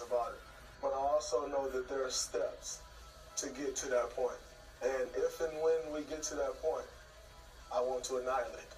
about it. But I also know that there are steps to get to that point. And if and when we get to that point, I want to annihilate.